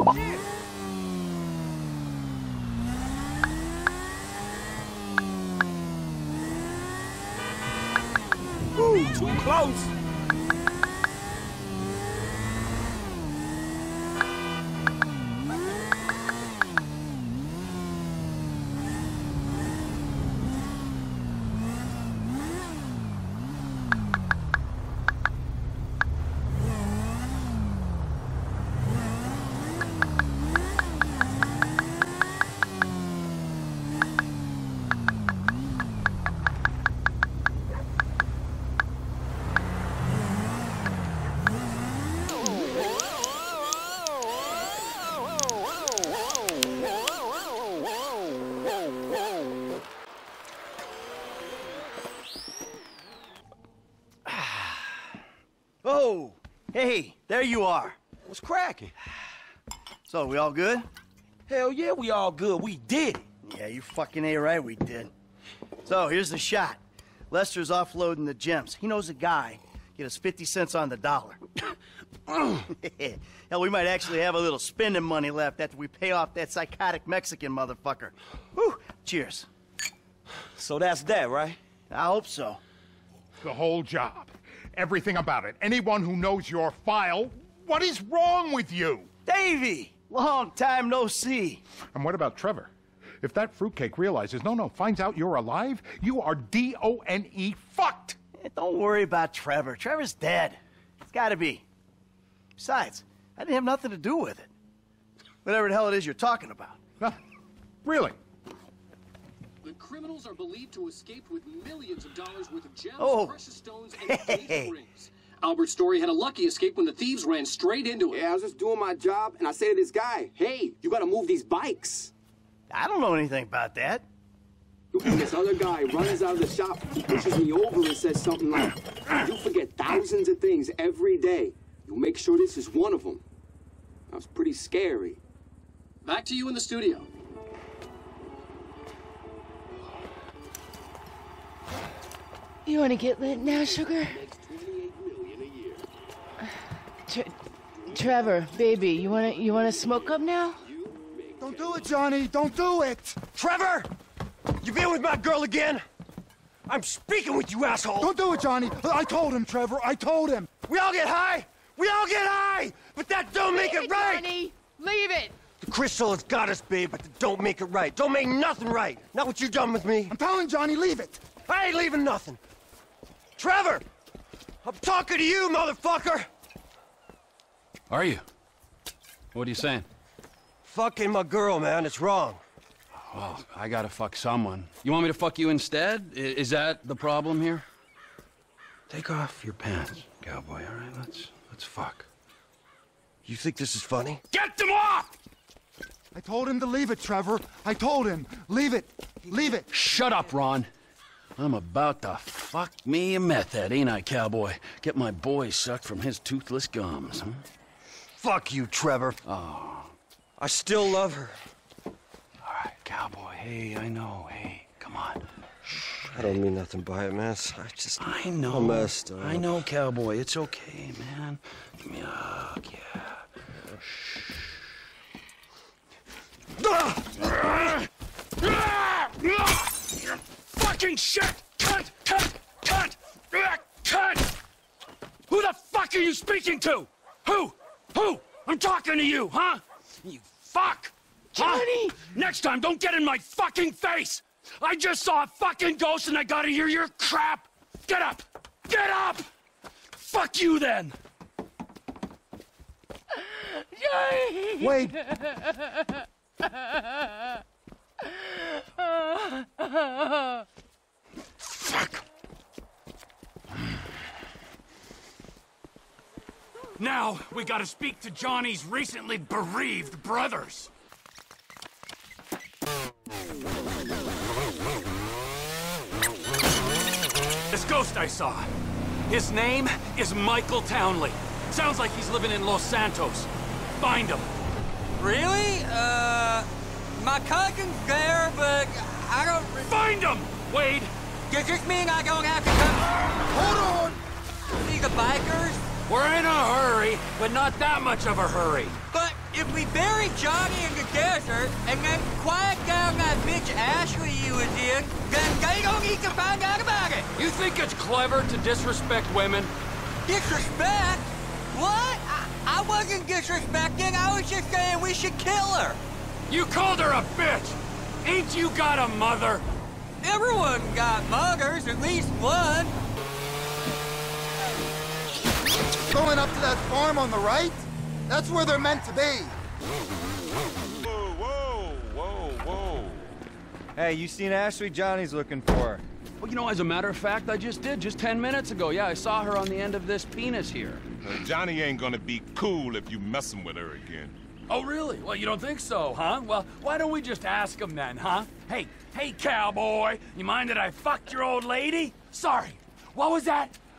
Ooh, too close. There you are. What's cracking? So, we all good? Hell yeah, we all good. We did it. Yeah, you fucking A right, we did. So, here's the shot. Lester's offloading the gems. He knows a guy. Get us 50 cents on the dollar. Hell, we might actually have a little spending money left after we pay off that psychotic Mexican motherfucker. Whew, cheers. So that's that, right? I hope so. The whole job. Everything about it. Anyone who knows your file, what is wrong with you? Davy! Long time no see. And what about Trevor? If that fruitcake realizes, no, no, finds out you're alive, you are D O N E fucked! Eh, Don't worry about Trevor. Trevor's dead. It's gotta be. Besides, I didn't have nothing to do with it. Whatever the hell it is you're talking about. Huh? Really? The criminals are believed to escape with millions of dollars worth of gems, Oh. precious stones, and Hey. rings. Albert Story had a lucky escape when the thieves ran straight into him. Yeah, I was just doing my job, and I say to this guy, hey, you gotta move these bikes. I don't know anything about that. This other guy runs out of the shop, pushes me over, and says something like, you forget thousands of things every day. You make sure this is one of them. That was pretty scary. Back to you in the studio. You want to get lit now, sugar? Makes 28 million a year. Tre- Trevor, baby, you want to you want to smoke up now? Don't do it, Johnny. Don't do it. Trevor! You been with my girl again? I'm speaking with you, asshole! Don't do it, Johnny. I told him, Trevor. I told him. We all get high! We all get high! But that don't make it right! Johnny, leave it. The crystal has got us, babe, but that don't make it right. Don't make nothing right. Not what you done with me. I'm telling Johnny, leave it. I ain't leaving nothing. Trevor! I'm talking to you, motherfucker! Are you? What are you saying? Fucking my girl, man. It's wrong. Well, I gotta fuck someone. You want me to fuck you instead? I- is that the problem here? Take off your pants, cowboy, all right? Let's, let's fuck. You think this is funny? Get them off! I told him to leave it, Trevor. I told him. Leave it. Leave it. Shut up, Ron. I'm about to fuck me a meth head, ain't I, cowboy? Get my boy sucked from his toothless gums, huh? Fuck you, Trevor. Oh, I still love her. all right, cowboy. Hey, I know. Hey, come on. I don't mean nothing by it, man. I just. I know. I messed up. I know, cowboy. It's okay, man. Give me a hug, yeah. Fucking shit! Cunt! Cunt! Cunt! Ah, Cunt! Who the fuck are you speaking to? Who? Who? I'm talking to you, huh? You fuck! Johnny! Next time, don't get in my fucking face! I just saw a fucking ghost and I gotta hear your crap! Get up! Get up! Fuck you then! Johnny. Wait. Now, we gotta speak to Johnny's recently bereaved brothers. This ghost I saw. His name is Michael Townley. Sounds like he's living in Los Santos. Find him. Really? Uh, my cousin's there, but I don't. Find him! Wade! Does this mean I don't have to come? Hold on. See the bikers? We're in a hurry, but not that much of a hurry. But if we bury Johnny in the desert and then quiet down that bitch Ashley you was in, then they don't need to find out about it. You think it's clever to disrespect women? Disrespect? What? I, I wasn't disrespecting. I was just saying we should kill her. You called her a bitch! Ain't you got a mother? Everyone got mothers, at least one. Going up to that farm on the right? That's where they're meant to be. Whoa, whoa, whoa, whoa. Hey, you seen Ashley Johnny's looking for her? Well, you know, as a matter of fact, I just did, just 10 minutes ago. Yeah, I saw her on the end of this penis here. Uh, Johnny ain't gonna be cool if you messing with her again. Oh, really? Well, you don't think so, huh? Well, why don't we just ask him then, huh? Hey, hey, cowboy, you mind that I fucked your old lady? Sorry. What was that?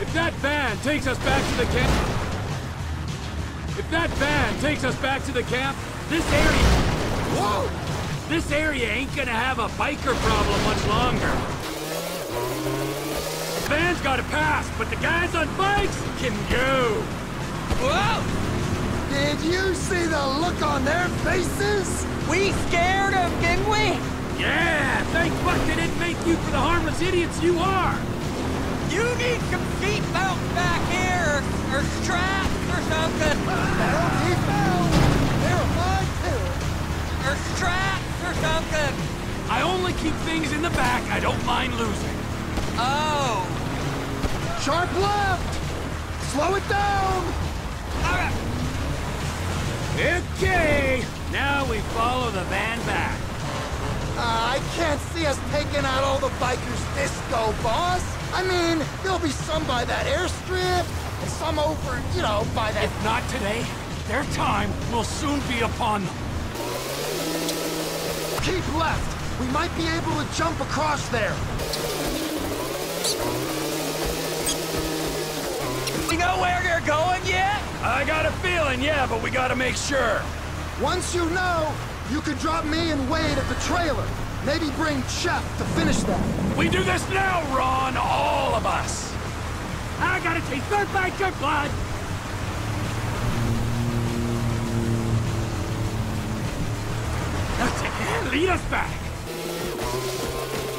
If that van takes us back to the camp... If that van takes us back to the camp, this area... Whoa! This area ain't gonna have a biker problem much longer. The van's gotta pass, but the guys on bikes can go. Whoa! Did you see the look on their faces? We scared them, didn't we? Yeah, thank fuck they didn't make you for the harmless idiots you are. You need some seatbelts back here, or straps, or something. That'll be found. They're mine too. Or straps, or something. I only keep things in the back I don't mind losing. Oh. Sharp left. Slow it down. Okay, now we follow the van back. Uh, I can't see us taking out all the bikers disco, boss. I mean, there'll be some by that airstrip, and some over, you know, by that... If not today, their time will soon be upon them. Keep left. We might be able to jump across there. We know where they're going yet? I got a feeling, yeah, but we gotta make sure. Once you know, you could drop me and Wade at the trailer. Maybe bring Chef to finish that. We do this now, Ron, all of us. I gotta taste their biker blood. That's it. Lead us back.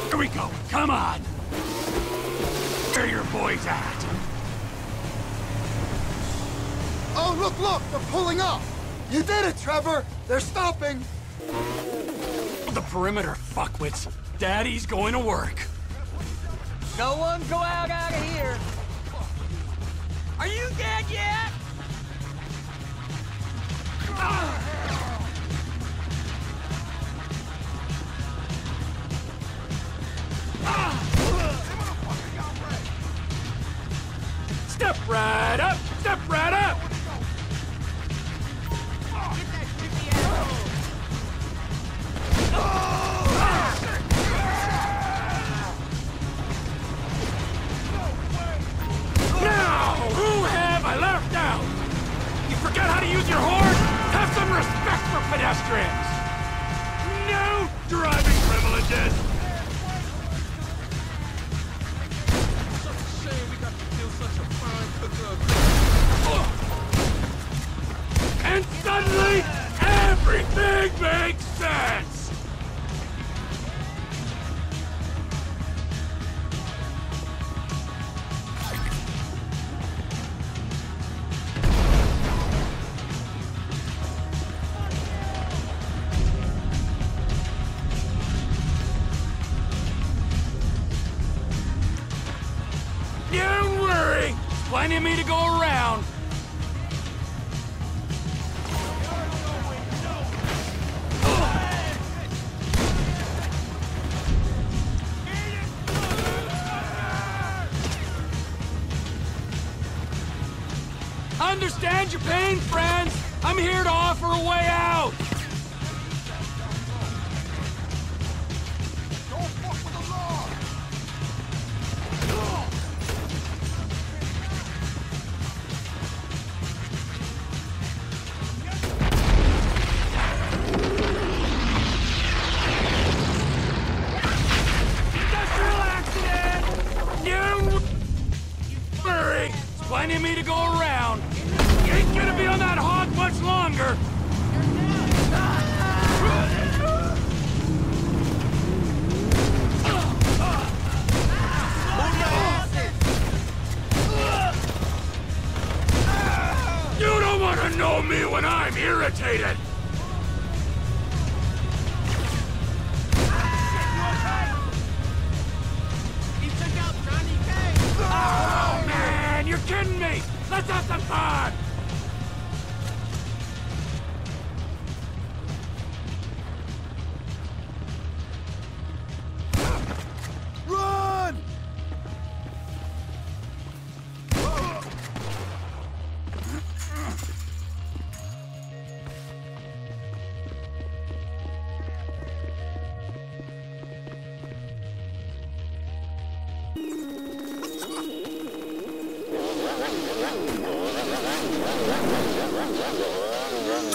Here we go. Come on. Where your boys at? Oh, look, look! They're pulling up! You did it, Trevor! They're stopping! The perimeter, fuckwits. Daddy's going to work. No one go out out of here. Are you dead yet? Use your horn? Have some respect for pedestrians! No driving privileges! And suddenly, everything makes Plenty me to go around.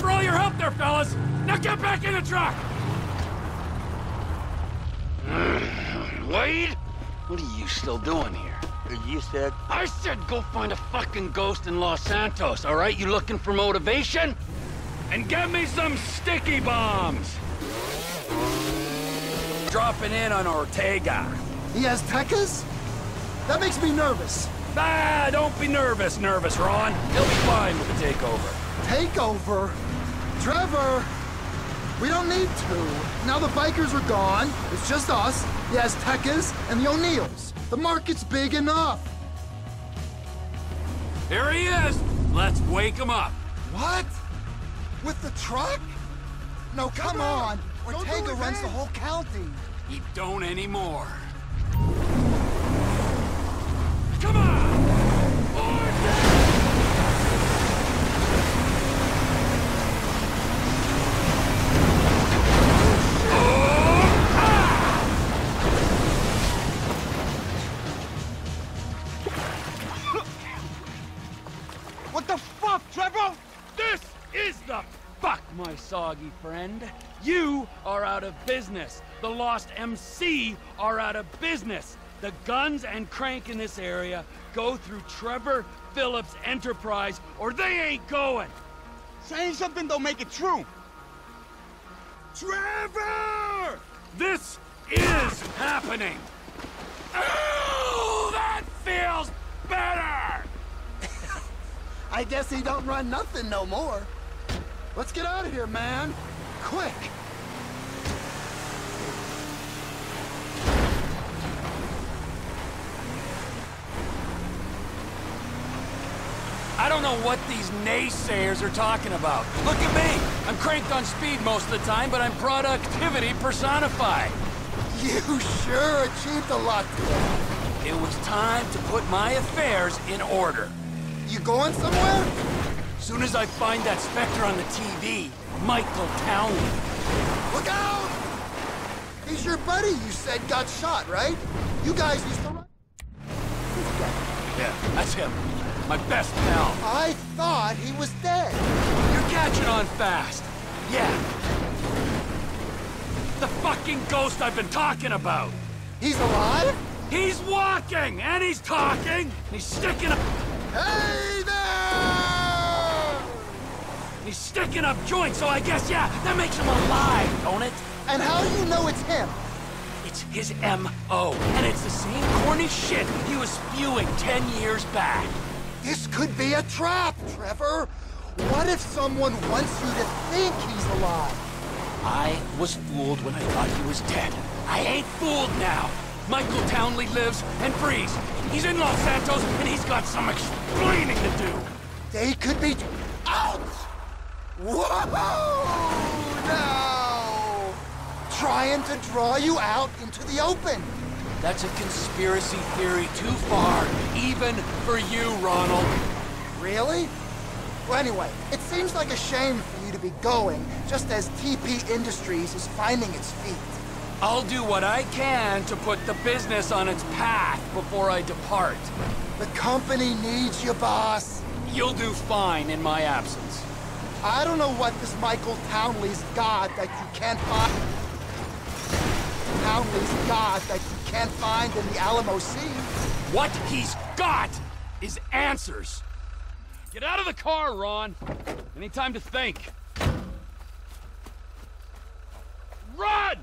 For all your help there, fellas! Now get back in the truck! Wade? What are you still doing here? You said... I said go find a fucking ghost in Los Santos, all right? You looking for motivation? And get me some sticky bombs! Dropping in on Ortega. He has Tekkas? That makes me nervous. Ah, don't be nervous, nervous, Ron. He'll be fine with the takeover. Takeover? Trevor! We don't need to. Now the bikers are gone. It's just us, the Aztecas, and the O'Neills. The market's big enough. Here he is. Let's wake him up. What? With the truck? No, come, on. Ortega runs the whole county. He don't anymore. Soggy friend. You are out of business. The Lost MC are out of business. The guns and crank in this area go through Trevor Philips Enterprise, or they ain't going. Saying something don't make it true. Trevor! This is happening. Oh, that feels better! I guess he don't run nothing no more. Let's get out of here, man. Quick. Don't know what these naysayers are talking about. Look at me. I'm cranked on speed most of the time, but I'm productivity personified. You sure achieved a lot today. It was time to put my affairs in order. You going somewhere? Soon as I find that Spectre on the TV, Michael Townley. Look out! He's your buddy you said got shot, right? You guys used to run. Yeah, that's him. My best pal. I thought he was dead. You're catching on fast. Yeah. The fucking ghost I've been talking about. He's alive? He's walking, and he's talking. He's sticking up. Hey there! He's sticking up joints, so I guess, yeah, that makes him alive, don't it? And how do you know it's him? It's his M.O., and it's the same corny shit he was spewing ten years back. This could be a trap, Trevor. What if someone wants you to think he's alive? I was fooled when I thought he was dead. I ain't fooled now. Michael Townley lives and breathes. He's in Los Santos, and he's got some explaining to do. They could be... Out! Whoa! No! Trying to draw you out into the open. That's a conspiracy theory too far, even for you, Ronald. Really? Well, anyway, it seems like a shame for you to be going just as TP Industries is finding its feet. I'll do what I can to put the business on its path before I depart. The company needs you, boss. You'll do fine in my absence. I don't know what this Michael Townley's got that you can't find. Townley's got that you can't find in the Alamo Sea. What he's got is answers. Get out of the car, Ron. Any time to think. Run!